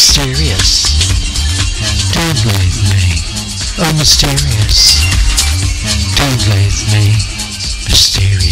mysterious. don't leave me. Oh, mysterious. don't leave me. Mysterious.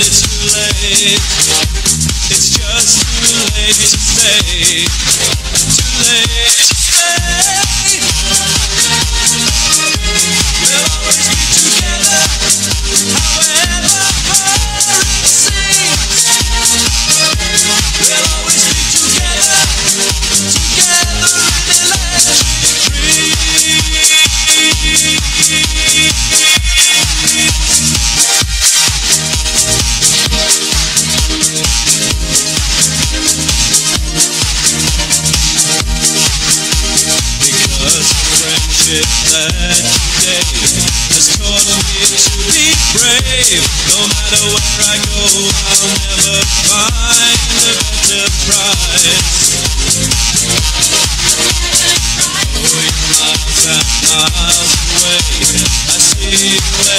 It's too late. It's just too late to stay. brave. No matter where I go, I'll never find a better prize. Oh, you're miles and miles away. I see you.